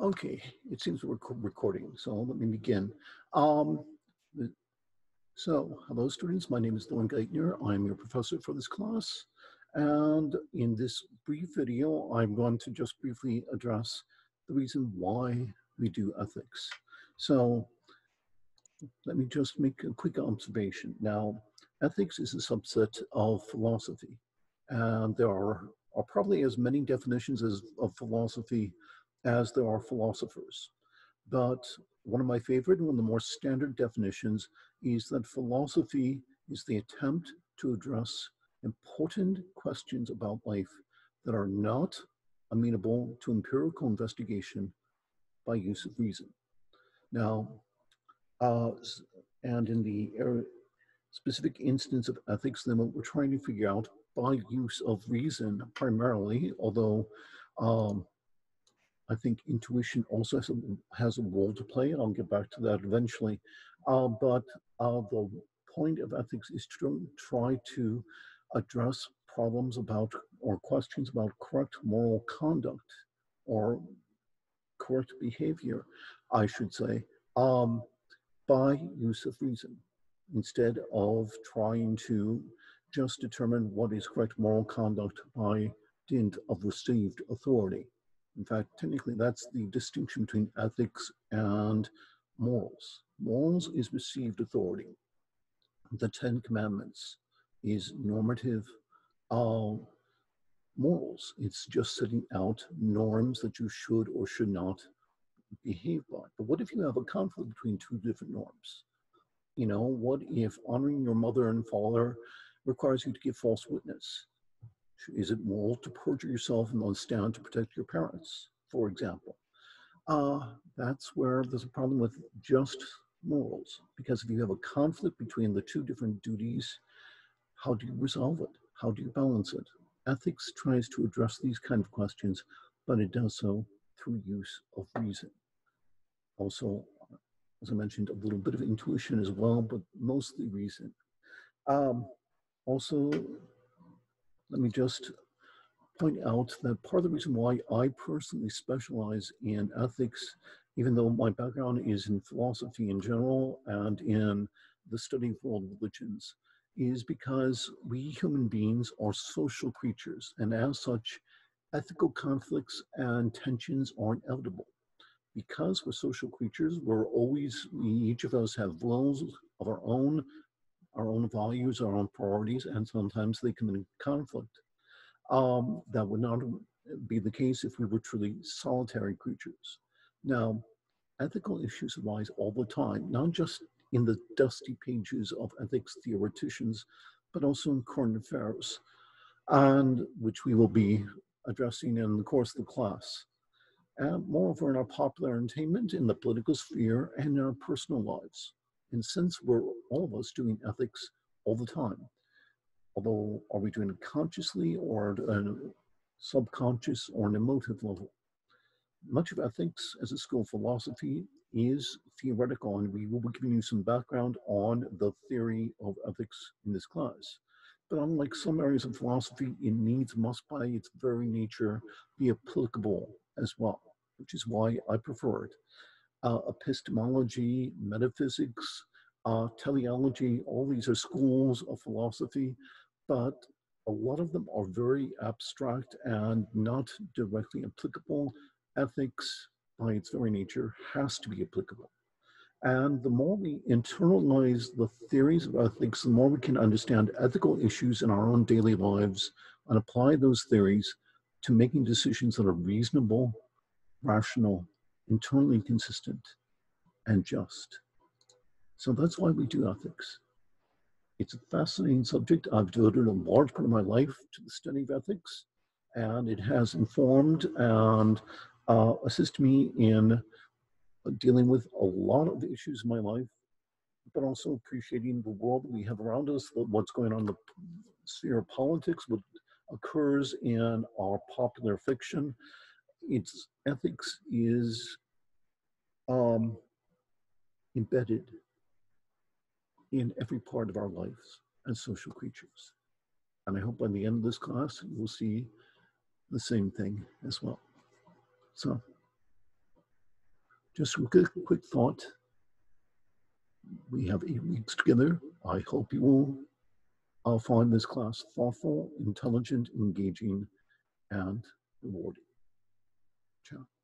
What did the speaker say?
Okay, it seems we're recording, so let me begin. Um, so, hello students, my name is Lorin Geitner. I'm your professor for this class. And in this brief video, I'm going to just briefly address the reason why we do ethics. So, let me just make a quick observation. Now, ethics is a subset of philosophy. And there are, are probably as many definitions as, of philosophy as there are philosophers. But one of my favorite one of the more standard definitions is that philosophy is the attempt to address important questions about life that are not amenable to empirical investigation by use of reason. Now, uh, and in the specific instance of ethics, then what we're trying to figure out by use of reason primarily, although um, I think intuition also has a, role to play, and I'll get back to that eventually. Uh, but uh, the point of ethics is to try to address problems about or questions about correct moral conduct or correct behavior, I should say, um, by use of reason instead of trying to just determine what is correct moral conduct by dint of received authority. In fact, technically, that's the distinction between ethics and morals. Morals is received authority. The Ten Commandments is normative uh, morals. It's just setting out norms that you should or should not behave by. But what if you have a conflict between two different norms? You know, what if honoring your mother and father requires you to give false witness? Is it moral to perjure yourself and then stand to protect your parents, for example? Uh, that's where there's a problem with just morals, because if you have a conflict between the two different duties, how do you resolve it? How do you balance it? Ethics tries to address these kind of questions, but it does so through use of reason. Also, as I mentioned, a little bit of intuition as well, but mostly reason. Um, also, let me just point out that part of the reason why I personally specialize in ethics, even though my background is in philosophy in general and in the study of world religions, is because we human beings are social creatures, and as such, ethical conflicts and tensions are inevitable. Because we're social creatures, we're always, we, each of us have wills of our own, our own values, our own priorities, and sometimes they come in conflict. Um, that would not be the case if we were truly solitary creatures. Now, ethical issues arise all the time, not just in the dusty pages of ethics theoreticians, but also in current affairs, and which we will be addressing in the course of the class. And moreover, in our popular entertainment, in the political sphere, and in our personal lives. And since we're all of us doing ethics all the time, although are we doing it consciously or at a subconscious or an emotive level? Much of ethics as a school of philosophy is theoretical, and we will be giving you some background on the theory of ethics in this class. But unlike some areas of philosophy, it needs, must by its very nature be applicable as well, which is why I prefer it uh, epistemology, metaphysics, uh, teleology, all these are schools of philosophy, but a lot of them are very abstract and not directly applicable. Ethics, by its very nature, has to be applicable. And the more we internalize the theories of ethics, the more we can understand ethical issues in our own daily lives and apply those theories to making decisions that are reasonable, rational, internally consistent, and just. So that's why we do ethics. It's a fascinating subject. I've devoted a large part of my life to the study of ethics, and it has informed and uh, assisted me in dealing with a lot of the issues in my life, but also appreciating the world that we have around us, what's going on in the sphere of politics, what occurs in our popular fiction, its ethics is um, embedded in every part of our lives as social creatures. And I hope by the end of this class, you will see the same thing as well. So just a quick, quick thought. We have eight weeks together. I hope you will uh, find this class thoughtful, intelligent, engaging, and rewarding. Ciao.